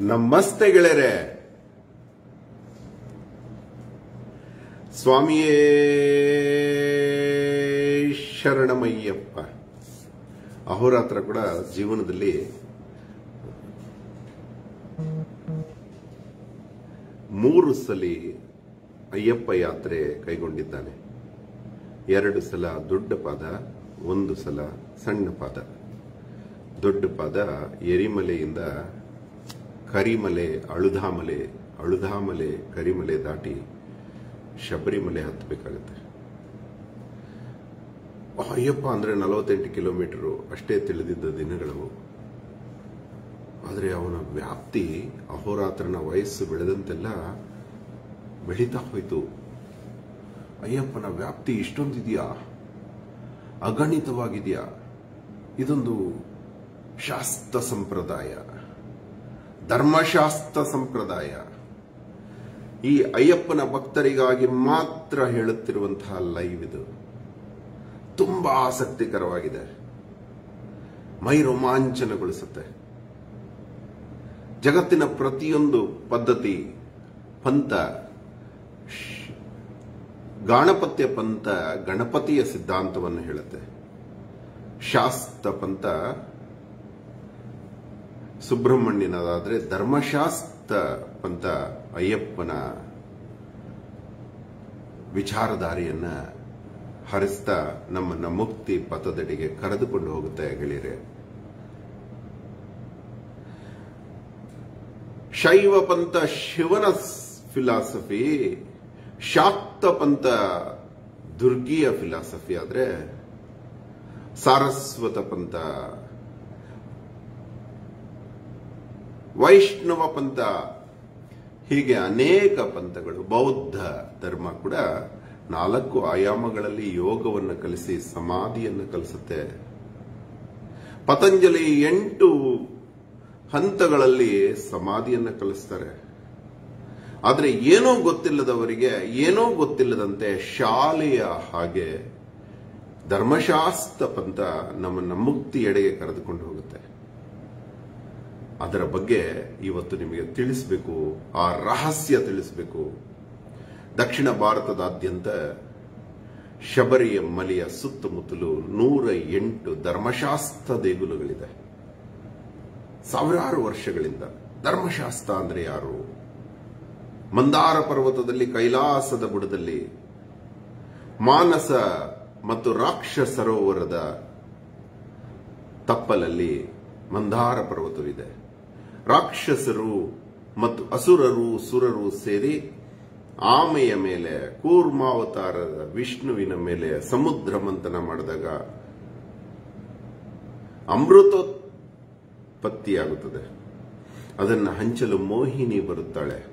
ನಮಸ್ತೆ ಗೆಳೆಯರೆ ಸ್ವಾಮಿಯೇ ಶರಣಮಯ್ಯಪ್ಪ. ಅಹೋರಾತ್ರ ಕೂಡ ಜೀವನದಲ್ಲಿ ಮೂರು ಸಲ ಅಯ್ಯಪ್ಪ ಯಾತ್ರೆ ಕೈಗೊಂಡಿದ್ದಾನೆ. ಎರಡು ಸಲ ದೊಡ್ಡ ಪಾದ, ಒಂದು ಸಲ ಸಣ್ಣ ಪಾದ. ದೊಡ್ಡ ಪಾದ ಎರಿಮಲೆಯಿಂದ ಕರಿಮಲೆ, ಅಳುಧಾಮಲೆ ಅಳುಧಾಮಲೆ, ಕರಿಮಲೆ ದಾಟಿ ಶಬರಿಮಲೆ ಹತ್ತಬೇಕಾಗತ್ತೆ. ಅಯ್ಯಪ್ಪ ಅಂದರೆ ನಲವತ್ತೆಂಟು ಕಿಲೋಮೀಟರು ಅಷ್ಟೇ ತಿಳಿದಿದ್ದ ದಿನಗಳು. ಆದರೆ ಅವನ ವ್ಯಾಪ್ತಿ, ಅಹೋರಾತ್ರನ ವಯಸ್ಸು ಬೆಳೆದಂತೆಲ್ಲ ಬೆಳೀತಾ ಹೋಯಿತು. ಅಯ್ಯಪ್ಪನ ವ್ಯಾಪ್ತಿ ಇಷ್ಟೊಂದಿದೆಯಾ? ಅಗಣಿತವಾಗಿದೆಯಾ? ಇದೊಂದು ಶಾಸ್ತ್ರ ಸಂಪ್ರದಾಯ. ಧರ್ಮಶಾಸ್ತ್ರ ಸಂಪ್ರದಾಯ. ಈ ಅಯ್ಯಪ್ಪನ ಭಕ್ತರಿಗಾಗಿ ಮಾತ್ರ ಹೇಳುತ್ತಿರುವಂತಹ ಲೈವ್ ಇದು. ತುಂಬಾ ಆಸಕ್ತಿಕರವಾಗಿದೆ. ಮೈ ರೋಮಾಂಚನಗೊಳಿಸುತ್ತೆ ಜಗತ್ತಿನ ಪ್ರತಿಯೊಂದು ಪದ್ಧತಿ, ಪಂಥ, ಗಾಣಪತ್ಯ ಪಂಥ, ಗಣಪತಿಯ ಸಿದ್ಧಾಂತವನ್ನು ಹೇಳುತ್ತೆ. ಶಾಸ್ತ್ರ ಪಂಥ ಸುಬ್ರಹ್ಮಣ್ಯನದಾದ್ರೆ ಧರ್ಮಶಾಸ್ತ್ರ ಅಂತ ಅಯ್ಯಪ್ಪನ ವಿಚಾರಧಾರಿಯನ್ನ ಹರಿಸ್ತಾ ನಮ್ಮನ್ನ ಮುಕ್ತಿ ಪಥದಡಿಗೆ ಕರೆದುಕೊಂಡು ಹೋಗುತ್ತೆ ಗೆಳೆಯರೆ. ಶೈವ ಪಂಥ ಶಿವನ ಫಿಲಾಸಫಿ ಶಾಕ್ತ ಪಂಥ ದುರ್ಗಿಯ ಫಿಲಾಸಫಿ ಆದ್ರೆ ಸಾರಸ್ವತ ಪಂಥ ವೈಷ್ಣವ ಪಂಥ. ಹೀಗೆ ಅನೇಕ ಪಂಥಗಳು, ಬೌದ್ಧ ಧರ್ಮ ಕೂಡ ನಾಲ್ಕು ಆಯಾಮಗಳಲ್ಲಿ ಯೋಗವನ್ನು ಕಲಿಸಿ ಸಮಾಧಿಯನ್ನು ಕಲಿಸುತ್ತೆ. ಪತಂಜಲಿ ಎಂಟು ಹಂತಗಳಲ್ಲಿ ಸಮಾಧಿಯನ್ನು ಕಲಿಸ್ತಾರೆ. ಆದರೆ ಏನೋ ಗೊತ್ತಿಲ್ಲದವರಿಗೆ, ಏನೋ ಗೊತ್ತಿಲ್ಲದಂತೆ ಶಾಲೆಯ ಹಾಗೆ ಧರ್ಮಶಾಸ್ತ್ರ ಪಂಥ ನಮ್ಮನ್ನ ಮುಕ್ತಿಯೆಡೆಗೆ ಕರೆದುಕೊಂಡು ಹೋಗುತ್ತೆ. ಅದರ ಬಗ್ಗೆ ಇವತ್ತು ನಿಮಗೆ ತಿಳಿಸಬೇಕು, ಆ ರಹಸ್ಯ ತಿಳಿಸಬೇಕು. ದಕ್ಷಿಣ ಭಾರತದಾದ್ಯಂತ ಶಬರಿಯ ಮಲೆಯ ಸುತ್ತಮುತ್ತಲು ನೂರ ಎಂಟು ಧರ್ಮಶಾಸ್ತ್ರ ದೇಗುಲಗಳಿದೆ. ಸಾವಿರಾರು ವರ್ಷಗಳಿಂದ. ಧರ್ಮಶಾಸ್ತ್ರ ಅಂದ್ರೆ ಯಾರು? ಮಂದಾರ ಪರ್ವತದಲ್ಲಿ, ಕೈಲಾಸದ ಬುಡದಲ್ಲಿ, ಮಾನಸ ಮತ್ತು ರಾಕ್ಷ ಸರೋವರದ ತಪ್ಪಲಲ್ಲಿ ಮಂದಾರ ಪರ್ವತವಿದೆ. ರಾಕ್ಷಸರು ಮತ್ತು ಅಸುರರು ಸುರರು ಸೇರಿ ಆಮೆಯ ಮೇಲೆ, ಕೂರ್ಮಾವತಾರದ ವಿಷ್ಣುವಿನ ಮೇಲೆ ಸಮುದ್ರ ಮಂಥನ ಮಾಡಿದಾಗ ಅಮೃತೋತ್ಪತ್ತಿಯಾಗುತ್ತದೆ. ಅದನ್ನು ಹಂಚಲು ಮೋಹಿನಿ ಬರುತ್ತಾಳೆ.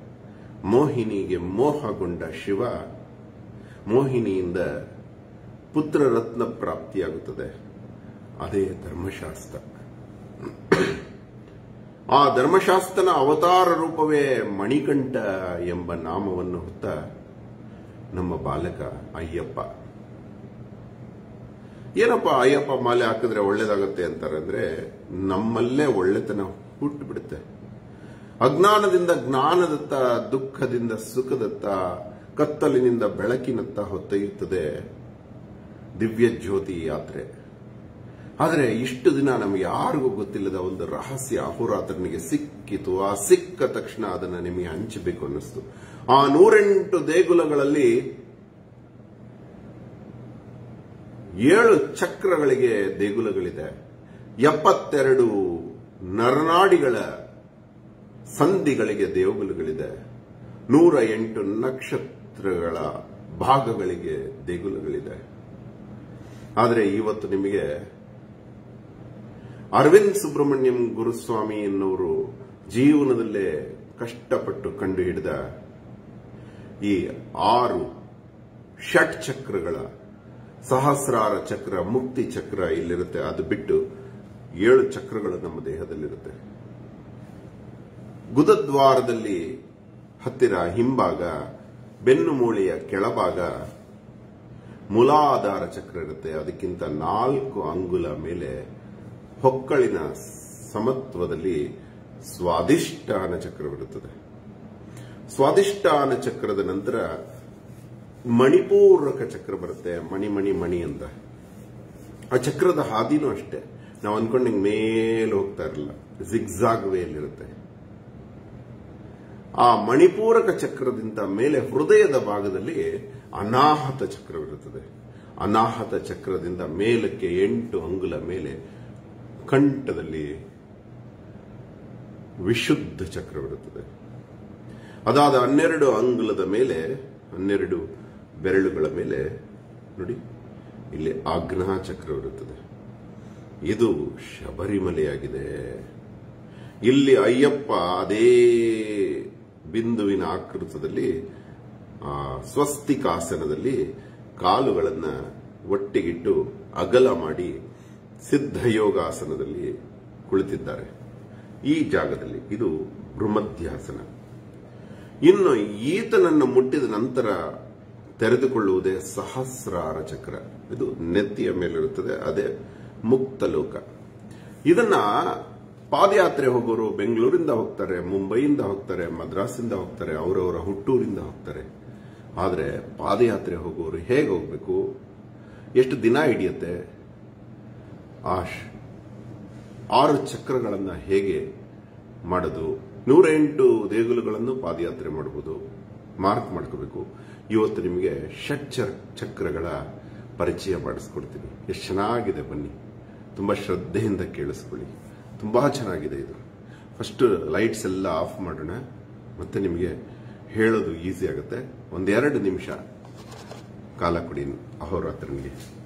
ಮೋಹಿನಿಗೆ ಮೋಹಗೊಂಡ ಶಿವ ಮೋಹಿನಿಯಿಂದ ಪುತ್ರರತ್ನ ಪ್ರಾಪ್ತಿಯಾಗುತ್ತದೆ. ಅದೇ ಧರ್ಮಶಾಸ್ತ್ರ. ಆ ಧರ್ಮಶಾಸ್ತ್ರನ ಅವತಾರ ರೂಪವೇ ಮಣಿಕಂಠ ಎಂಬ ನಾಮವನ್ನು ಹೊತ್ತ ನಮ್ಮ ಬಾಲಕ ಅಯ್ಯಪ್ಪ. ಏನಪ್ಪ ಅಯ್ಯಪ್ಪ ಮಾಲೆ ಹಾಕಿದ್ರೆ ಒಳ್ಳೇದಾಗುತ್ತೆ ಅಂತಾರೆ ಅಂದ್ರೆ ನಮ್ಮಲ್ಲೇ ಒಳ್ಳೆತನ ಹುಟ್ಟು ಬಿಡುತ್ತೆ ಅಜ್ಞಾನದಿಂದ ಜ್ಞಾನದತ್ತ, ದುಃಖದಿಂದ ಸುಖದತ್ತ, ಕತ್ತಲಿನಿಂದ ಬೆಳಕಿನತ್ತ ಹೊತ್ತೊಯ್ಯುತ್ತದೆ ದಿವ್ಯ ಜ್ಯೋತಿ ಯಾತ್ರೆ. ಆದರೆ ಇಷ್ಟು ದಿನ ನಮಗೆ ಯಾರಿಗೂ ಗೊತ್ತಿಲ್ಲದ ಒಂದು ರಹಸ್ಯ ಅಹೋರಾತ್ರನಿಗೆ ಸಿಕ್ಕಿತು. ಆ ಸಿಕ್ಕ ತಕ್ಷಣ ಅದನ್ನ ನಿಮಗೆ ಹಂಚಬೇಕು ಅನ್ನಿಸ್ತು. ಆ ನೂರೆಂಟು ದೇಗುಲಗಳಲ್ಲಿ ಏಳು ಚಕ್ರಗಳಿಗೆ ದೇಗುಲಗಳಿದೆ. ಎಪ್ಪತ್ತೆರಡು ನರನಾಡಿಗಳ ಸಂಧಿಗಳಿಗೆ ದೇಗುಲಗಳಿದೆ. ನೂರ ಎಂಟು ನಕ್ಷತ್ರಗಳ ಭಾಗಗಳಿಗೆ ದೇಗುಲಗಳಿದೆ. ಆದರೆ ಇವತ್ತು ನಿಮಗೆ ಅರವಿಂದ್ ಸುಬ್ರಹ್ಮಣ್ಯಂ ಗುರುಸ್ವಾಮಿ ಎನ್ನುವರು ಜೀವನದಲ್ಲೇ ಕಷ್ಟಪಟ್ಟು ಕಂಡು ಹಿಡಿದ ಈ ಆರು ಷಟ್ ಚಕ್ರಗಳ ಸಹಸ್ರಾರ ಚಕ್ರ, ಮುಕ್ತಿ ಚಕ್ರ ಇಲ್ಲಿರುತ್ತೆ. ಅದು ಬಿಟ್ಟು ಏಳು ಚಕ್ರಗಳು ನಮ್ಮ ದೇಹದಲ್ಲಿರುತ್ತೆ. ಗುದದ್ವಾರದಲ್ಲಿ ಹತ್ತಿರ ಹಿಂಭಾಗ, ಬೆನ್ನು ಮೂಳೆಯ ಕೆಳಭಾಗ ಮೂಲಾಧಾರ ಚಕ್ರ ಇರುತ್ತೆ. ಅದಕ್ಕಿಂತ ನಾಲ್ಕು ಅಂಗುಲ ಮೇಲೆ ಹೊಕ್ಕಳಿನ ಸಮತ್ವದಲ್ಲಿ ಸ್ವಾದಿಷ್ಟಾನ ಚಕ್ರವಿರುತ್ತದೆ ಸ್ವಾದಿಷ್ಟಾನ ಚಕ್ರದ ನಂತರ ಮಣಿಪೂರ್ವಕ ಚಕ್ರ ಬರುತ್ತೆ. ಮಣಿ ಮಣಿ ಮಣಿ ಅಂತ. ಆ ಚಕ್ರದ ಹಾದಿನೂ ಅಷ್ಟೇ. ನಾವು ಅನ್ಕೊಂಡಂಗೆ ಮೇಲೆ ಹೋಗ್ತಾ ಇರಲಿಲ್ಲ ಜಿಗ್ಜಾಗ್ ವೇಲಿರುತ್ತೆ ಆ ಮಣಿಪೂರಕ ಚಕ್ರದಿಂದ ಮೇಲೆ ಹೃದಯದ ಭಾಗದಲ್ಲಿ ಅನಾಹತ ಚಕ್ರವಿರುತ್ತದೆ ಅನಾಹತ ಚಕ್ರದಿಂದ ಮೇಲಕ್ಕೆ ಎಂಟು ಅಂಗುಲ ಮೇಲೆ ಕಂಠದಲ್ಲಿ ವಿಶುದ್ಧ ಚಕ್ರವಿರುತ್ತದೆ ಅದಾದ ಹನ್ನೆರಡು ಅಂಗುಲದ ಮೇಲೆ ಹನ್ನೆರಡು ಬೆರಳುಗಳ ಮೇಲೆ ನೋಡಿ ಇಲ್ಲಿ ಆಗ್ನಹ ಚಕ್ರವಿರುತ್ತದೆ ಇದು ಶಬರಿಮಲೆಯಾಗಿದೆ. ಇಲ್ಲಿ ಅಯ್ಯಪ್ಪ ಅದೇ ಬಿಂದುವಿನ ಆಕೃತದಲ್ಲಿ ಆ, ಸ್ವಸ್ತಿಕಾಸನದಲ್ಲಿ ಕಾಲುಗಳನ್ನು ಒಟ್ಟಿಗಿಟ್ಟು ಅಗಲ ಮಾಡಿ ಸಿದ್ಧಯೋಗಾಸನದಲ್ಲಿ ಕುಳಿತಿದ್ದಾರೆ. ಈ ಜಾಗದಲ್ಲಿ ಇದು ಬೃಮಧ್ಯಾಸನ ಇನ್ನು ಈತನನ್ನು ಮುಟ್ಟಿದ ನಂತರ ತೆರೆದುಕೊಳ್ಳುವುದೇ ಸಹಸ್ರಾರ ಚಕ್ರ. ಇದು ನೆತ್ತಿಯ ಮೇಲಿರುತ್ತದೆ, ಅದೇ ಮುಕ್ತ ಲೋಕ. ಇದನ್ನ ಪಾದಯಾತ್ರೆ ಹೋಗೋರು ಬೆಂಗಳೂರಿಂದ ಹೋಗ್ತಾರೆ, ಮುಂಬೈಯಿಂದ ಹೋಗ್ತಾರೆ, ಮದ್ರಾಸಿಂದ ಹೋಗ್ತಾರೆ, ಅವರವರ ಹುಟ್ಟೂರಿಂದ ಹೋಗ್ತಾರೆ. ಆದರೆ ಪಾದಯಾತ್ರೆ ಹೋಗೋರು ಹೇಗೆ ಹೋಗ್ಬೇಕು? ಎಷ್ಟು ದಿನ ಹಿಡಿಯುತ್ತೆ? ಆ ಆರು ಚಕ್ರಗಳನ್ನು ಹೇಗೆ ಮಾಡೋದು? ನೂರೆಂಟು ದೇಗುಲಗಳನ್ನು ಪಾದಯಾತ್ರೆ ಮಾಡಬಹುದು ಮಾರ್ಕ್ ಮಾಡ್ಕೋಬೇಕು. ಇವತ್ತು ನಿಮಗೆ ಷಟ್ ಚಕ್ರಗಳ ಪರಿಚಯ ಮಾಡಿಸ್ಕೊಡ್ತೀನಿ. ಎಷ್ಟು ಚೆನ್ನಾಗಿದೆ ಬನ್ನಿ. ತುಂಬ ಶ್ರದ್ಧೆಯಿಂದ ಕೇಳಿಸ್ಕೊಳ್ಳಿ. ತುಂಬ ಚೆನ್ನಾಗಿದೆ ಇದು. ಫಸ್ಟ್ ಲೈಟ್ಸ್ ಎಲ್ಲ ಆಫ್ ಮಾಡೋಣ. ಮತ್ತೆ ನಿಮಗೆ ಹೇಳೋದು ಈಸಿ ಆಗುತ್ತೆ. ಒಂದೆರಡು ನಿಮಿಷ. ಕಾಲ ಕೊಡಿ ಅಹೋರಾತ್ರನಿಗೆ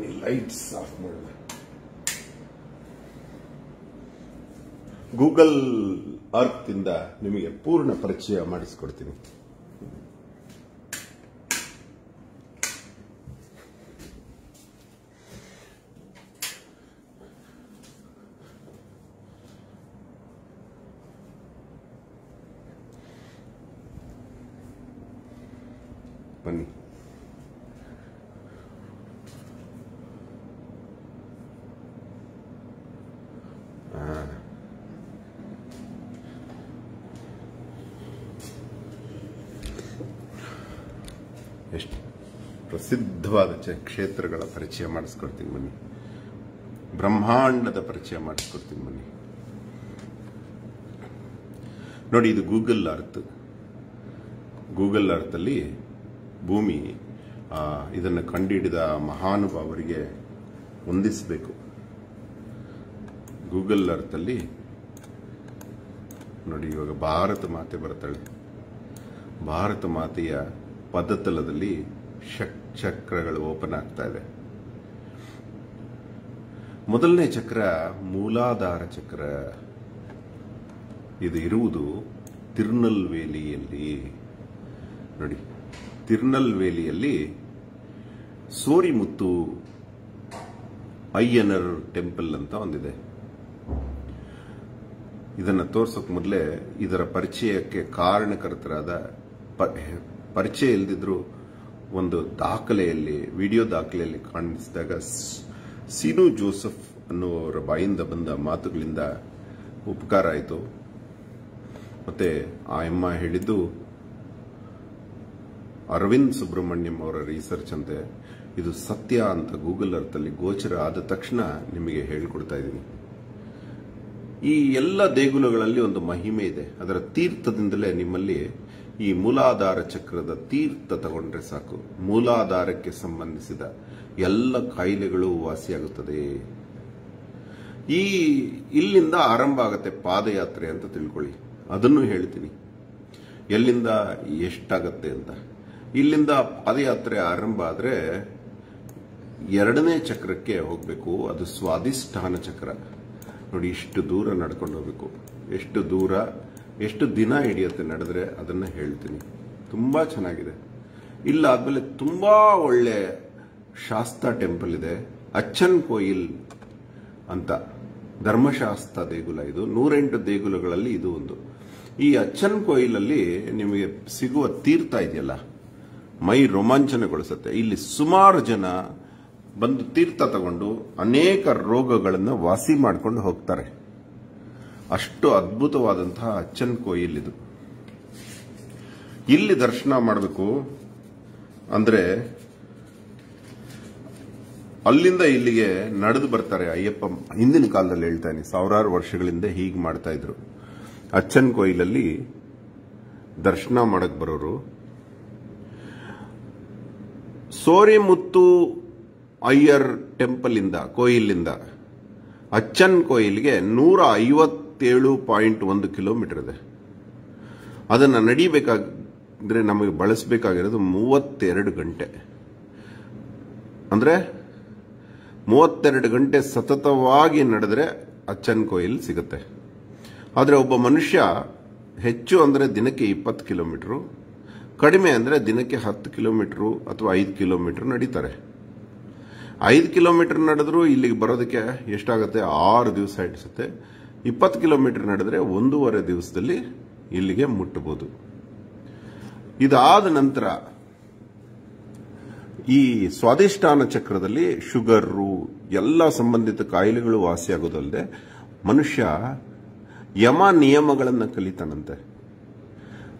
ಬನ್ನಿ ಲೈಟ್ಸ್ ಆಫ್ ಮಾಡೋಣ ಗೂಗಲ್ ಅರ್ತ್ ಇಂದ ನಿಮಗೆ ಪೂರ್ಣ ಪರಿಚಯ ಮಾಡಿಸ್ಕೊಡ್ತೀನಿ. ಬನ್ನಿ ಆ. ಎಷ್ಟು ಪ್ರಸಿದ್ಧವಾದ ಕ್ಷೇತ್ರಗಳ ಪರಿಚಯ ಮಾಡಿಸ್ಕೊಡ್ತೀನಿ ಬನ್ನಿ. ಬ್ರಹ್ಮಾಂಡದ ಪರಿಚಯ ಮಾಡಿಸ್ಕೊಡ್ತೀನಿ ಬನ್ನಿ. ನೋಡಿ, ಇದು ಗೂಗಲ್ ಅರ್ತ್. ಗೂಗಲ್ ಅರ್ಥಲ್ಲಿ ಭೂಮಿ ಇದನ್ನು ಕಂಡುಹಿಡಿದ ಮಹಾನುಭಾವರಿಗೆ ಹೊಂದಿಸಬೇಕು. ಗೂಗಲ್ ಅರ್ಥಲ್ಲಿ, ನೋಡಿ, ಇವಾಗ ಭಾರತ ಮಾತೆ ಬರ್ತಾಳೆ. ಭಾರತ ಮಾತೆಯ ಪದತಲದಲ್ಲಿ ಷಟ್ ಚಕ್ರಗಳು ಓಪನ್ ಆಗ್ತಾ ಇದೆ. ಮೊದಲನೇ ಚಕ್ರ ಮೂಲಾಧಾರ ಚಕ್ರ. ಇದು ಇರುವುದು ತಿರುನಲ್ವೇಲಿಯಲ್ಲಿ. ನೋಡಿ, ತಿರುನಲ್ವೇಲಿಯಲ್ಲಿ ಸೋರಿಮುತ್ತು ಅಯ್ಯನರ್ ಟೆಂಪಲ್ ಅಂತ ಒಂದಿದೆ. ಇದನ್ನು ತೋರ್ಸೋಕ್ ಮೊದಲೇ ಇದರ ಪರಿಚಯಕ್ಕೆ ಕಾರಣಕರ್ತರಾದ ಪರಿಚಯ ಇಲ್ದಿದ್ರು ಒಂದು ದಾಖಲೆಯಲ್ಲಿ, ವಿಡಿಯೋ ದಾಖಲೆಯಲ್ಲಿ ಕಾಣಿಸಿದಾಗ ಸೀನು ಜೋಸೆಫ್ ಅನ್ನುವರ ಬಾಯಿಂದ ಬಂದ ಮಾತುಗಳಿಂದ ಉಪಕಾರ ಆಯಿತು. ಮತ್ತೆ ಆ ಎಮ್ಮ ಹೇಳಿದ್ದು, ಅರವಿಂದ್ ಸುಬ್ರಹ್ಮಣ್ಯಂ ಅವರ ರಿಸರ್ಚ್ ಅಂತೆ. ಇದು ಸತ್ಯ ಅಂತ ಗೂಗಲ್ ಅರ್ಥಲ್ಲಿ ಗೋಚರ ಆದ ತಕ್ಷಣ ನಿಮಗೆ ಹೇಳಿಕೊಡ್ತಾ ಇದ್ದೀನಿ. ಈ ಎಲ್ಲ ದೇಗುಲಗಳಲ್ಲಿ ಒಂದು ಮಹಿಮೆ ಇದೆ. ಅದರ ತೀರ್ಥದಿಂದಲೇ ನಿಮ್ಮಲ್ಲಿ ಈ ಮೂಲಾಧಾರ ಚಕ್ರದ ತೀರ್ಥ ತಗೊಂಡ್ರೆ ಸಾಕು. ಮೂಲಾಧಾರಕ್ಕೆ ಸಂಬಂಧಿಸಿದ ಎಲ್ಲ ಕಾಯಿಲೆಗಳು ವಾಸಿಯಾಗುತ್ತದೆ. ಈ ಇಲ್ಲಿಂದ ಆರಂಭ ಆಗುತ್ತೆ ಪಾದಯಾತ್ರೆ ಅಂತ ತಿಳ್ಕೊಳ್ಳಿ. ಅದನ್ನು ಹೇಳ್ತೀನಿ. ಎಲ್ಲಿಂದ ಎಷ್ಟಾಗತ್ತೆ ಅಂತ. ಇಲ್ಲಿಂದ ಪಾದಯಾತ್ರೆ ಆರಂಭ ಆದ್ರೆ ಎರಡನೇ ಚಕ್ರಕ್ಕೆ ಹೋಗಬೇಕು. ಅದು ಸ್ವಾಧಿಷ್ಠಾನ ಚಕ್ರ. ನೋಡಿ, ಇಷ್ಟು ದೂರ ನಡ್ಕೊಂಡು ಹೋಗ್ಬೇಕು. ಎಷ್ಟು ದೂರ? ಎಷ್ಟು ದಿನ ಹಿಡಿಯುತ್ತೆ ನಡೆದ್ರೆ ಅದನ್ನ ಹೇಳ್ತೀನಿ. ತುಂಬಾ ಚೆನ್ನಾಗಿದೆ. ಇಲ್ಲ ಆದ್ಮೇಲೆ ತುಂಬಾ ಒಳ್ಳೆ ಶಾಸ್ತ ಟೆಂಪಲ್ ಇದೆ. ಅಚ್ಚನ್ ಕೋಯಿಲ್ ಅಂತ ಧರ್ಮಶಾಸ್ತ್ರ ದೇಗುಲ ಇದು. ನೂರೆಂಟು ದೇಗುಲಗಳಲ್ಲಿ ಇದು ಒಂದು. ಈ ಅಚ್ಚನ್ ಕೋಯಿಲಲ್ಲಿ ನಿಮಗೆ ಸಿಗುವ ತೀರ್ಥ ಇದೆಯಲ್ಲ? ಮೈ ರೋಮಾಂಚನಗೊಳಿಸುತ್ತೆ. ಇಲ್ಲಿ ಸುಮಾರು ಜನ ಬಂದು ತೀರ್ಥ ತಗೊಂಡು ಅನೇಕ ರೋಗಗಳನ್ನು ವಾಸಿ ಮಾಡ್ಕೊಂಡು ಹೋಗ್ತಾರೆ. ಅಷ್ಟು ಅದ್ಭುತವಾದಂತಹ ಅಚ್ಚನ್ ಕೋಯಿಲ್ ಇದು ಇಲ್ಲಿ ದರ್ಶನ ಮಾಡಬೇಕು ಅಂದ್ರೆ ಅಲ್ಲಿಂದ ಇಲ್ಲಿಗೆ ನಡೆದು ಬರ್ತಾರೆ ಅಯ್ಯಪ್ಪ ಹಿಂದಿನ ಕಾಲದಲ್ಲಿ ಹೇಳ್ತಾನೆ ಸಾವಿರಾರು ವರ್ಷಗಳಿಂದ ಹೀಗೆ ಮಾಡ್ತಾ ಇದ್ರು. ಅಚ್ಚನ್ ಕೋಯಿಲಲ್ಲಿ ದರ್ಶನ ಮಾಡಕ್ ಬರೋರು. ಸೋರಿಮುತ್ತು ಅಯ್ಯರ್ ಟೆಂಪಲ್ ಇಂದ, ಕೋಯಿಲಿಂದ ಅಚ್ಚನ್ ಕೋಯಿಲ್ಗೆ ನೂರ ಐವತ್ತೇಳು ಪಾಯಿಂಟ್ ಒಂದು ಕಿಲೋಮೀಟರ್ ಇದೆ. ಅದನ್ನು ನಡಿಬೇಕಾದ್ರೆ ನಮಗೆ ಬಳಸಬೇಕಾಗಿರೋದು ಮೂವತ್ತೆರಡು ಗಂಟೆ. ಅಂದರೆ ಮೂವತ್ತೆರಡು ಗಂಟೆ ಸತತವಾಗಿ ನಡೆದ್ರೆ ಅಚ್ಚನ್ ಕೋಯಿಲ್ ಸಿಗುತ್ತೆ. ಆದರೆ ಒಬ್ಬ ಮನುಷ್ಯ ಹೆಚ್ಚು ಅಂದರೆ ದಿನಕ್ಕೆ ಇಪ್ಪತ್ತು ಕಿಲೋಮೀಟ್ರು, ಕಡಿಮೆ ಅಂದರೆ ದಿನಕ್ಕೆ ಹತ್ತು ಕಿಲೋಮೀಟ್ರು ಅಥವಾ ಐದು ಕಿಲೋಮೀಟರ್ ನಡೀತಾರೆ. ಐದು ಕಿಲೋಮೀಟರ್ ನಡೆದ್ರೂ ಇಲ್ಲಿಗೆ ಬರೋದಕ್ಕೆ ಎಷ್ಟಾಗುತ್ತೆ? ಆರು ದಿವಸ ಹಿಡಿಸುತ್ತೆ. ಇಪ್ಪತ್ತು ಕಿಲೋಮೀಟರ್ ನಡೆದರೆ ಒಂದೂವರೆ ದಿವಸದಲ್ಲಿ ಇಲ್ಲಿಗೆ ಮುಟ್ಟಬಹುದು. ಇದಾದ ನಂತರ ಈ ಸ್ವಾದಿಷ್ಠಾನ ಚಕ್ರದಲ್ಲಿ ಶುಗರು, ಎಲ್ಲ ಸಂಬಂಧಿತ ಕಾಯಿಲೆಗಳು ವಾಸಿಯಾಗೋದಲ್ಲದೆ ಮನುಷ್ಯ ಯಮ ನಿಯಮಗಳನ್ನು ಕಲಿತಾನಂತೆ.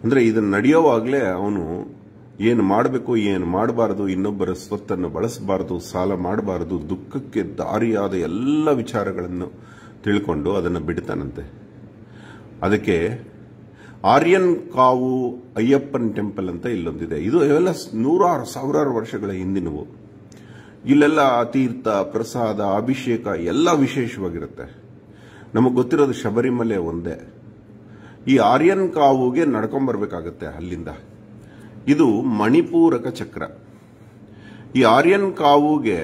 ಅಂದ್ರೆ ಇದನ್ನ ನಡೆಯೋವಾಗಲೇ ಅವನು ಏನು ಮಾಡಬೇಕು, ಏನು ಮಾಡಬಾರದು, ಇನ್ನೊಬ್ಬರ ಸ್ವತ್ತನ್ನು ಬಳಸಬಾರದು, ಸಾಲ ಮಾಡಬಾರದು, ದುಃಖಕ್ಕೆ ದಾರಿಯಾದ ಎಲ್ಲ ವಿಚಾರಗಳನ್ನು ತಿಳ್ಕೊಂಡು ಅದನ್ನು ಬಿಡ್ತಾನಂತೆ. ಅದಕ್ಕೆ ಆರ್ಯನ್ ಕಾವು ಅಯ್ಯಪ್ಪನ್ ಟೆಂಪಲ್ ಅಂತ ಇಲ್ಲೊಂದಿದೆ. ಇದು ಇವೆಲ್ಲ ನೂರಾರು, ಸಾವಿರಾರು ವರ್ಷಗಳ ಹಿಂದಿನವು. ಇಲ್ಲೆಲ್ಲ ತೀರ್ಥ, ಪ್ರಸಾದ, ಅಭಿಷೇಕ ಎಲ್ಲ ವಿಶೇಷವಾಗಿರುತ್ತೆ. ನಮಗೆ ಗೊತ್ತಿರೋದು ಶಬರಿಮಲೆ ಒಂದೇ. ಈ ಆರ್ಯನ್ ಕಾವುಗೆ ನಡ್ಕೊಂಬರ್ಬೇಕಾಗತ್ತೆ ಅಲ್ಲಿಂದ. ಇದು ಮಣಿಪೂರಕ ಚಕ್ರ. ಈ ಆರ್ಯನ್ ಕಾವುಗೆ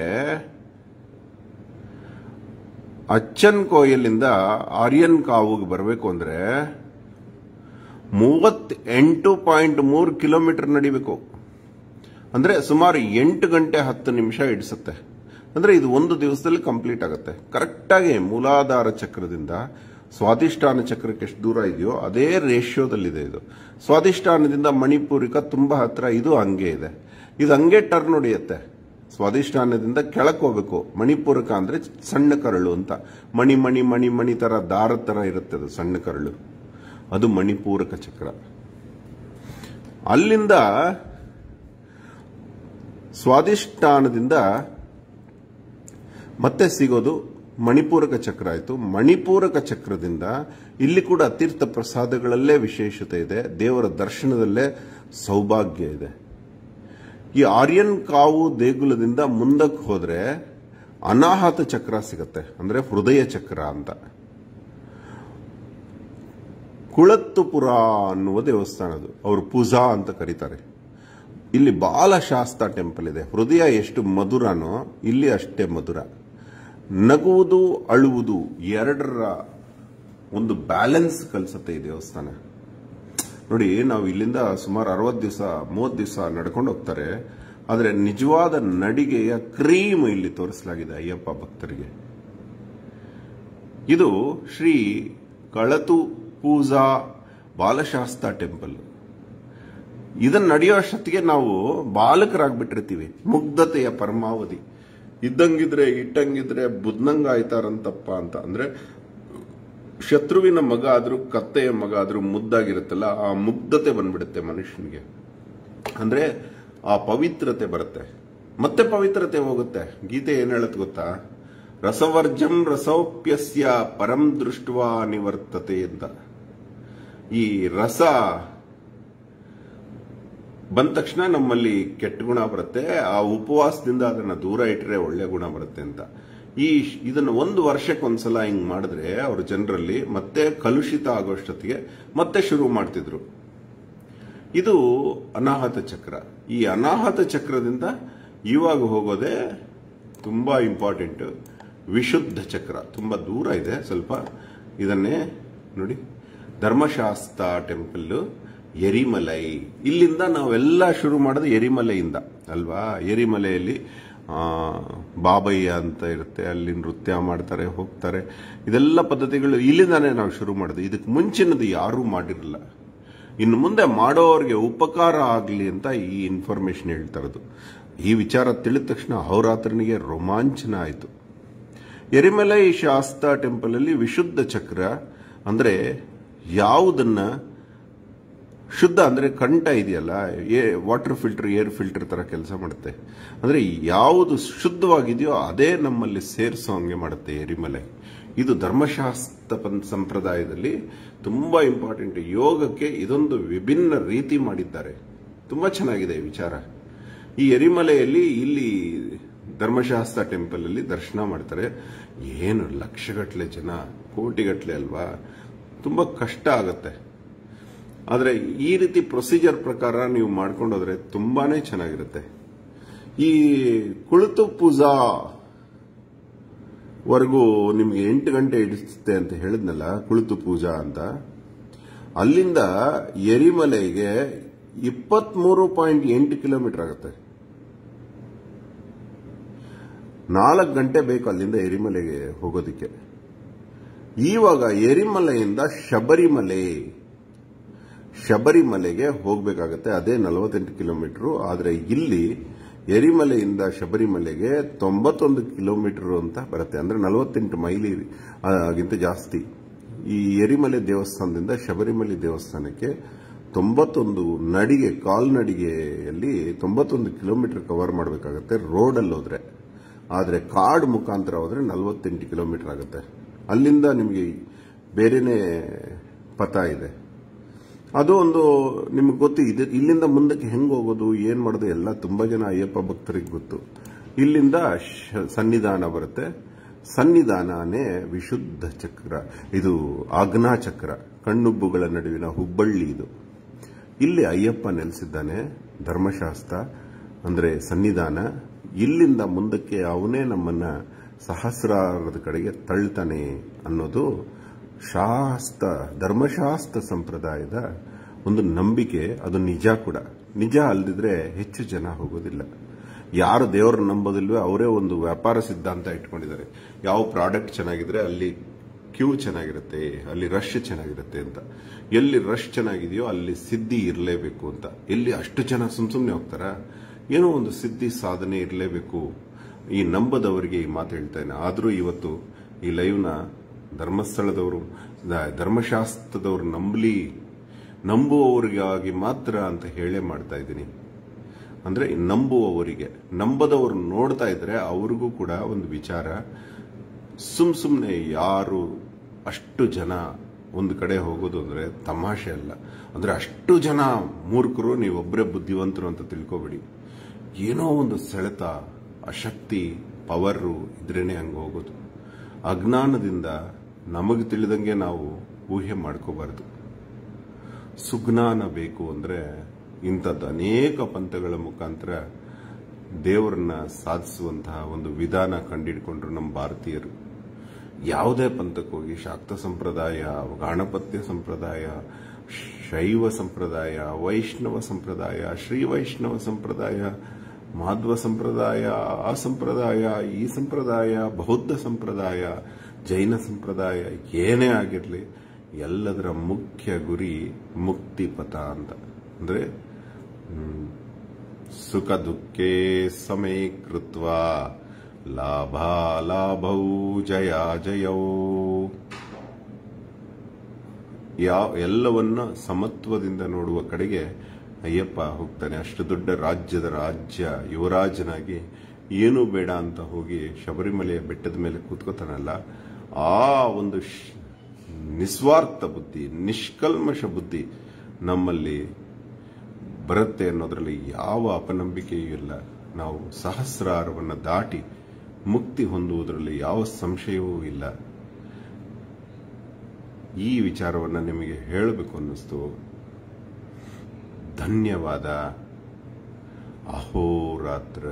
ಅಚ್ಚನ್ ಕೋಯಲಿಂದ ಆರ್ಯನ್ ಕಾವುಗೆ ಬರಬೇಕು ಅಂದ್ರೆ ಮೂವತ್ತೆಂಟು ಪಾಯಿಂಟ್ ಮೂರು ಕಿಲೋಮೀಟರ್ ನಡಿಬೇಕು. ಅಂದ್ರೆ ಸುಮಾರು ಎಂಟು ಗಂಟೆ ಹತ್ತು ನಿಮಿಷ ಹಿಡಿಸುತ್ತೆ. ಅಂದ್ರೆ ಇದು ಒಂದು ದಿವಸದಲ್ಲಿ ಕಂಪ್ಲೀಟ್ ಆಗುತ್ತೆ. ಕರೆಕ್ಟಾಗಿ ಮೂಲಾಧಾರ ಚಕ್ರದಿಂದ ಸ್ವಾದಿಷ್ಠಾನ ಚಕ್ರಕ್ಕೆ ಎಷ್ಟು ದೂರ ಇದೆಯೋ ಅದೇ ರೇಷಿಯೋದಲ್ಲಿದೆ ಇದು. ಸ್ವಾದಿಷ್ಠಾನದಿಂದ ಮಣಿಪುರಿಕ ತುಂಬಾ ಹತ್ರ ಇದು ಹಂಗೆ ಇದೆ. ಇದು ಹಂಗೆ ಟರ್ನ್ ಹೊಡೆಯುತ್ತೆ. ಸ್ವಾದಿಷ್ಠಾನದಿಂದ ಕೆಳಕ್ಕೆ ಹೋಗ್ಬೇಕು. ಮಣಿಪೂರಕ ಅಂದ್ರೆ ಸಣ್ಣ ಕರಳು ಅಂತ. ಮಣಿ ಮಣಿ ಮಣಿ ಮಣಿ ಥರ ದಾರ ಥರ ಇರುತ್ತೆ ಅದು, ಸಣ್ಣ ಕರಳು. ಅದು ಮಣಿಪೂರಕ ಚಕ್ರ. ಅಲ್ಲಿಂದ ಸ್ವಾದಿಷ್ಠಾನದಿಂದ ಮತ್ತೆ ಸಿಗೋದು ಮಣಿಪೂರಕ ಚಕ್ರ ಆಯಿತು. ಮಣಿಪೂರಕ ಚಕ್ರದಿಂದ ಇಲ್ಲಿ ಕೂಡ ತೀರ್ಥ ಪ್ರಸಾದಗಳಲ್ಲೇ ವಿಶೇಷತೆ ಇದೆ. ದೇವರ ದರ್ಶನದಲ್ಲೇ ಸೌಭಾಗ್ಯ ಇದೆ. ಈ ಆರ್ಯನ್ ಕಾವು ದೇಗುಲದಿಂದ ಮುಂದಕ್ಕೆ ಹೋದರೆ ಅನಾಹತ ಚಕ್ರ ಸಿಗುತ್ತೆ. ಅಂದ್ರೆ ಹೃದಯ ಚಕ್ರ ಅಂತ. ಕುಳತ್ತುಪುರ ಅನ್ನುವ ದೇವಸ್ಥಾನ ಅದು. ಅವರು ಪೂಜಾ ಅಂತ ಕರೀತಾರೆ. ಇಲ್ಲಿ ಬಾಲಶಾಸ್ತ ಟೆಂಪಲ್ ಇದೆ. ಹೃದಯ ಎಷ್ಟು ಮಧುರನೋ ಇಲ್ಲಿ ಅಷ್ಟೇ ಮಧುರ. ನಗುವುದು, ಅಳುವುದು ಎರಡರ ಒಂದು ಬ್ಯಾಲೆನ್ಸ್ ಕಲಿಸುತ್ತೆ ಈ ದೇವಸ್ಥಾನ. ನೋಡಿ, ನಾವು ಇಲ್ಲಿಂದ ಸುಮಾರು ಅರವತ್ತು ದಿವಸ, ಮೂವತ್ತು ದಿವಸ ನಡ್ಕೊಂಡು ಹೋಗ್ತಾರೆ. ಆದರೆ ನಿಜವಾದ ನಡಿಗೆಯ ಕ್ರೀಮ್ ಇಲ್ಲಿ ತೋರಿಸಲಾಗಿದೆ ಅಯ್ಯಪ್ಪ ಭಕ್ತರಿಗೆ. ಇದು ಶ್ರೀ ಕಳತು ಪೂಜಾ ಬಾಲಶಾಸ್ತ ಟೆಂಪಲ್. ಇದನ್ನ ನಡೆಯೋಷ್ಟೊತ್ತಿಗೆ ನಾವು ಬಾಲಕರಾಗ್ಬಿಟ್ಟಿರ್ತೀವಿ, ಮುಗ್ಧತೆಯ ಪರಮಾವಧಿ. ಇದ್ದಂಗಿದ್ರೆ, ಇಟ್ಟಂಗಿದ್ರೆ ಬುದ್ಧಂಗ ಆಯ್ತಾರಂತಪ್ಪ ಅಂತ. ಅಂದ್ರೆ ಶತ್ರುವಿನ ಮಗ ಆದರೂ ಕತ್ತೆಯ ಮಗ ಆದರೂ ಮುದ್ದಾಗಿರುತ್ತಲ್ಲ, ಆ ಮುಗ್ಧತೆ ಬಂದ್ಬಿಡುತ್ತೆ ಮನುಷ್ಯನಿಗೆ. ಅಂದರೆ ಆ ಪವಿತ್ರತೆ ಬರುತ್ತೆ. ಮತ್ತೆ ಪವಿತ್ರತೆ ಹೋಗುತ್ತೆ. ಗೀತೆ ಏನು ಹೇಳುತ್ತೆ ಗೊತ್ತಾ? ರಸವರ್ಜಂ ರಸೋಪ್ಯಸ್ಯ ಪರಂ ದೃಷ್ಟವಾ ನಿವರ್ತತೆ ಅಂತ. ಈ ರಸ ಬಂದ ತಕ್ಷಣ ನಮ್ಮಲ್ಲಿ ಕೆಟ್ಟ ಗುಣ ಬರುತ್ತೆ, ಆ ಉಪವಾಸದಿಂದ ಅದನ್ನ ದೂರ ಇಟ್ಟರೆ ಒಳ್ಳೆ ಗುಣ ಬರುತ್ತೆ ಅಂತ. ಈ ಇದನ್ನು ಒಂದು ವರ್ಷಕ್ಕೆ ಒಂದ್ಸಲ ಹಿಂಗೆ ಮಾಡಿದ್ರೆ ಅವ್ರ ಜನರಲ್ಲಿ ಮತ್ತೆ ಕಲುಷಿತ ಆಗೋಷ್ಟೊತ್ತಿಗೆ ಮತ್ತೆ ಶುರು ಮಾಡ್ತಿದ್ರು. ಇದು ಅನಾಹತ ಚಕ್ರ. ಈ ಅನಾಹತ ಚಕ್ರದಿಂದ ಇವಾಗ ಹೋಗೋದೇ ತುಂಬಾ ಇಂಪಾರ್ಟೆಂಟ್, ವಿಶುದ್ಧ ಚಕ್ರ. ತುಂಬಾ ದೂರ ಇದೆ ಸ್ವಲ್ಪ ಇದನ್ನೇ ನೋಡಿ. ಧರ್ಮಶಾಸ್ತ್ರ ಟೆಂಪಲ್ ಎರಿಮಲೈ. ಇಲ್ಲಿಂದ ನಾವೆಲ್ಲ ಶುರು ಮಾಡೋದು ಎರಿಮಲೆಯಿಂದ, ಅಲ್ವಾ? ಎರಿಮಲೆಯಲ್ಲಿ ಬಾಬಯ್ಯ ಅಂತ ಇರುತ್ತೆ, ಅಲ್ಲಿ ನೃತ್ಯ ಮಾಡ್ತಾರೆ, ಹೋಗ್ತಾರೆ. ಇದೆಲ್ಲ ಪದ್ಧತಿಗಳು ಇಲ್ಲಿಂದಾನೇ ನಾವು ಶುರು ಮಾಡಿದೆ ಇದಕ್ಕೆ ಮುಂಚಿನದು ಯಾರೂ ಮಾಡಿರಲಿಲ್ಲ ಇನ್ನು ಮುಂದೆ ಮಾಡೋರಿಗೆ ಉಪಕಾರ ಆಗಲಿ ಅಂತ ಈ ಇನ್ಫಾರ್ಮೇಶನ್ ಹೇಳ್ತಾ ಇರೋದು. ಈ ವಿಚಾರ ತಿಳಿದ ತಕ್ಷಣ ಅವರಾತ್ರನಿಗೆ ರೋಮಾಂಚನ ಆಯಿತು. ಎರಿಮಲೈ ಶಾಸ್ತ ಟೆಂಪಲಲ್ಲಿ ವಿಶುದ್ಧ ಚಕ್ರ, ಅಂದರೆ ಯಾವುದನ್ನ ಶುದ್ಧ ಅಂದರೆ ಕಂಠ ಇದೆಯಲ್ಲ, ಏ ವಾಟರ್ ಫಿಲ್ಟರ್ ಏರ್ ಫಿಲ್ಟರ್ ಥರ ಕೆಲಸ ಮಾಡುತ್ತೆ. ಅಂದರೆ ಯಾವುದು ಶುದ್ಧವಾಗಿದೆಯೋ ಅದೇ ನಮ್ಮಲ್ಲಿ ಸೇರಿಸೋ ಹಂಗೆ ಮಾಡುತ್ತೆ ಎರಿಮಲೆ ಇದು ಧರ್ಮಶಾಸ್ತ್ರ ಸಂಪ್ರದಾಯದಲ್ಲಿ ತುಂಬ ಇಂಪಾರ್ಟೆಂಟ್ ಯೋಗಕ್ಕೆ ಇದೊಂದು ವಿಭಿನ್ನ ರೀತಿ ಮಾಡಿದ್ದಾರೆ. ತುಂಬ ಚೆನ್ನಾಗಿದೆ ವಿಚಾರ. ಈ ಎರಿಮಲೆಯಲ್ಲಿ ಇಲ್ಲಿ ಧರ್ಮಶಾಸ್ತ್ರ ಟೆಂಪಲ್ ಅಲ್ಲಿ ದರ್ಶನ ಮಾಡ್ತಾರೆ. ಏನು ಲಕ್ಷಗಟ್ಟಲೆ ಜನ, ಕೋಟಿಗಟ್ಟಲೆ ಅಲ್ವಾ? ತುಂಬಾ ಕಷ್ಟ ಆಗತ್ತೆ. ಆದರೆ ಈ ರೀತಿ ಪ್ರೊಸೀಜರ್ ಪ್ರಕಾರ ನೀವು ಮಾಡ್ಕೊಂಡೋದ್ರೆ ತುಂಬಾನೇ ಚೆನ್ನಾಗಿರುತ್ತೆ. ಈ ಕುಳಿತು ಪೂಜಾ ವರೆಗೂ ನಿಮ್ಗೆ ಎಂಟು ಗಂಟೆ ಇಡಿಸುತ್ತೆ ಅಂತ ಹೇಳಿದ್ನಲ್ಲ, ಕುಳಿತು ಪೂಜಾ ಅಂತ. ಅಲ್ಲಿಂದ ಎರಿಮಲೆಗೆ ಇಪ್ಪತ್ಮೂರು ಪಾಯಿಂಟ್ ಎಂಟು ಕಿಲೋಮೀಟರ್ ಆಗುತ್ತೆ. ನಾಲ್ಕು ಗಂಟೆ ಬೇಕು ಅಲ್ಲಿಂದ ಎರಿಮಲೆಗೆ ಹೋಗೋದಕ್ಕೆ. ಈವಾಗ ಎರಿಮಲೆಯಿಂದ ಶಬರಿಮಲೆ ಶಬರಿಮಲೆಗೆ ಹೋಗಬೇಕಾಗತ್ತೆ. ಅದೇ ನಲವತ್ತೆಂಟು ಕಿಲೋಮೀಟರ್. ಆದರೆ ಇಲ್ಲಿ ಎರಿಮಲೆಯಿಂದ ಶಬರಿಮಲೆಗೆ ತೊಂಬತ್ತೊಂದು ಕಿಲೋಮೀಟರ್ ಅಂತ ಬರುತ್ತೆ. ಅಂದರೆ ನಲವತ್ತೆಂಟು ಮೈಲಿ ಗಿಂತ ಜಾಸ್ತಿ. ಈ ಎರಿಮಲೆ ದೇವಸ್ಥಾನದಿಂದ ಶಬರಿಮಲೆ ದೇವಸ್ಥಾನಕ್ಕೆ ತೊಂಬತ್ತೊಂದು ನಡಿಗೆ, ಕಾಲ್ನಡಿಗೆಯಲ್ಲಿ ತೊಂಬತ್ತೊಂದು ಕಿಲೋಮೀಟರ್ ಕವರ್ ಮಾಡಬೇಕಾಗತ್ತೆ ರೋಡಲ್ಲಿ ಹೋದರೆ. ಆದರೆ ಕಾರ್ಡ್ ಮುಖಾಂತರ ಹೋದರೆ ನಲವತ್ತೆಂಟು ಕಿಲೋಮೀಟರ್ ಆಗುತ್ತೆ. ಅಲ್ಲಿಂದ ನಿಮಗೆ ಬೇರೆನೇ ಪಥ ಇದೆ. ಅದು ಒಂದು ನಿಮಗೆ ಗೊತ್ತು ಇಲ್ಲಿಂದ ಮುಂದಕ್ಕೆ ಹೆಂಗೆ ಹೋಗೋದು, ಏನು ಮಾಡೋದು, ಎಲ್ಲ ತುಂಬಾ ಜನ ಅಯ್ಯಪ್ಪ ಭಕ್ತರಿಗೆ ಗೊತ್ತು. ಇಲ್ಲಿಂದ ಸನ್ನಿಧಾನ ಬರುತ್ತೆ. ಸನ್ನಿಧಾನನೇ ವಿಶುದ್ಧ ಚಕ್ರ. ಇದು ಆಗ್ನಾ ಚಕ್ರ. ಕಣ್ಣುಬ್ಬುಗಳ ನಡುವಿನ ಹುಬ್ಬಳ್ಳಿ ಇದು. ಇಲ್ಲಿ ಅಯ್ಯಪ್ಪ ನೆಲೆಸಿದ್ದಾನೆ, ಧರ್ಮಶಾಸ್ತ್ರ, ಅಂದ್ರೆ ಸನ್ನಿಧಾನ. ಇಲ್ಲಿಂದ ಮುಂದಕ್ಕೆ ಅವನೇ ನಮ್ಮನ್ನ ಸಹಸ್ರಾರದ ಕಡೆಗೆ ತಳ್ತಾನೆ ಅನ್ನೋದು ಶಾಸ್ತ್ರ, ಧರ್ಮಶಾಸ್ತ್ರ ಸಂಪ್ರದಾಯದ ಒಂದು ನಂಬಿಕೆ, ಅದು ನಿಜ ಕೂಡ. ನಿಜ ಅಲ್ಲದಿದ್ರೆ ಹೆಚ್ಚು ಜನ ಹೋಗೋದಿಲ್ಲ. ಯಾರು ದೇವರನ್ನ ನಂಬೋದಿಲ್ವೋ ಅವರೇ ಒಂದು ವ್ಯಾಪಾರ ಸಿದ್ಧಾಂತ ಇಟ್ಕೊಂಡಿದ್ದಾರೆ. ಯಾವ ಪ್ರಾಡಕ್ಟ್ ಚೆನ್ನಾಗಿದ್ರೆ ಅಲ್ಲಿ ಕ್ಯೂ ಚೆನ್ನಾಗಿರುತ್ತೆ, ಅಲ್ಲಿ ರಶ್ ಚೆನ್ನಾಗಿರುತ್ತೆ ಅಂತ. ಎಲ್ಲಿ ರಶ್ ಚೆನ್ನಾಗಿದೆಯೋ ಅಲ್ಲಿ ಸಿದ್ಧಿ ಇರಲೇಬೇಕು ಅಂತ. ಎಲ್ಲಿ ಅಷ್ಟು ಜನ ಸುಮ್ ಸುಮ್ಮನೆ ಹೋಗ್ತಾರ? ಏನೋ ಒಂದು ಸಿದ್ಧಿ ಸಾಧನೆ ಇರಲೇಬೇಕು. ಈ ನಂಬದವರಿಗೆ ಈ ಮಾತು ಹೇಳ್ತಾ ಇದ್ದೀನಿ ಆದರೂ ಇವತ್ತು ಈ ಲೈವ್ನ ಧರ್ಮಸ್ಥಳದವರು ಧರ್ಮಶಾಸ್ತ್ರದವರು ನಂಬಲಿ, ನಂಬುವವರಿಗಾಗಿ ಮಾತ್ರ ಅಂತ ಹೇಳೇ ಮಾಡ್ತಾ ಇದ್ದೀನಿ. ಅಂದರೆ ನಂಬುವವರಿಗೆ ನಂಬದವರು ನೋಡ್ತಾ ಇದ್ರೆ ಅವ್ರಿಗೂ ಕೂಡ ಒಂದು ವಿಚಾರ, ಸುಮ್ ಸುಮ್ನೆ ಯಾರು ಅಷ್ಟು ಜನ ಒಂದು ಕಡೆ ಹೋಗೋದು ಅಂದರೆ ತಮಾಷೆ ಅಲ್ಲ. ಅಂದರೆ ಅಷ್ಟು ಜನ ಮೂರ್ಖರು ನೀವೊಬ್ಬರೇ ಬುದ್ಧಿವಂತರು ಅಂತ ತಿಳ್ಕೊಬೇಡಿ. ಏನೋ ಒಂದು ಸೆಳೆತ, ಅಶಕ್ತಿ, ಪವರು ಇದ್ರೇನೆ ಹಂಗೆ ಹೋಗೋದು. ಅಜ್ಞಾನದಿಂದ ನಮಗೆ ತಿಳಿದಂಗೆ ನಾವು ಊಹೆ ಮಾಡ್ಕೋಬಾರ್ದು. ಸುಜ್ಞಾನ ಬೇಕು ಅಂದರೆ ಇಂಥದ್ದು ಅನೇಕ ಪಂಥಗಳ ಮುಖಾಂತರ ದೇವರನ್ನ ಸಾಧಿಸುವಂತಹ ಒಂದು ವಿಧಾನ ಕಂಡಿಡ್ಕೊಂಡ್ರು ನಮ್ಮ ಭಾರತೀಯರು. ಯಾವುದೇ ಪಂಥಕ್ಕೆ ಹೋಗಿ ಶಾಕ್ತ ಸಂಪ್ರದಾಯ, ಗಾಣಪತ್ಯ ಸಂಪ್ರದಾಯ, ಶೈವ ಸಂಪ್ರದಾಯ, ವೈಷ್ಣವ ಸಂಪ್ರದಾಯ, ಶ್ರೀ ವೈಷ್ಣವ ಸಂಪ್ರದಾಯ, ಮಾಧ್ವ ಸಂಪ್ರದಾಯ ಆ ಸಂಪ್ರದಾಯ, ಈ ಸಂಪ್ರದಾಯ, ಬೌದ್ಧ ಸಂಪ್ರದಾಯ ಜೈನ ಸಂಪ್ರದಾಯ ಏನೇ ಆಗಿರಲಿ ಎಲ್ಲದರ ಮುಖ್ಯ ಗುರಿ ಮುಕ್ತಿ ಪಥ ಅಂತ. ಅಂದರೆ ಸುಖ ದುಃಖೇ ಸಮೀಕೃತ್ವ ಲಾಭ ಲಾಭೌ ಜಯ ಜಯೌ. ಯಾವ ಎಲ್ಲವನ್ನ ಸಮತ್ವದಿಂದ ನೋಡುವ ಕಡೆಗೆ ಅಯ್ಯಪ್ಪ ಹೋಗ್ತಾನೆ. ಅಷ್ಟು ದೊಡ್ಡ ರಾಜ್ಯದ ರಾಜ್ಯ ಯುವರಾಜನಾಗಿ ಏನೂ ಬೇಡ ಅಂತ ಹೋಗಿ ಶಬರಿಮಲೆಯ ಬೆಟ್ಟದ ಮೇಲೆ ಕೂತ್ಕೋತಾನಲ್ಲ. ಆ ಒಂದು ನಿಸ್ವಾರ್ಥ ಬುದ್ಧಿ, ನಿಷ್ಕಲ್ಮಶ ಬುದ್ಧಿ ನಮ್ಮಲ್ಲಿ ಬರುತ್ತೆ ಅನ್ನೋದರಲ್ಲಿ ಯಾವ ಅಪನಂಬಿಕೆಯೂ ಇಲ್ಲ. ನಾವು ಸಹಸ್ರಾರವನ್ನು ದಾಟಿ ಮುಕ್ತಿ ಹೊಂದುವುದರಲ್ಲಿ ಯಾವ ಸಂಶಯವೂ ಇಲ್ಲ. ಈ ವಿಚಾರವನ್ನು ನಿಮಗೆ ಹೇಳಬೇಕು ಅನ್ನಿಸ್ತು. ಧನ್ಯವಾದ. ಅಹೋರಾತ್ರ.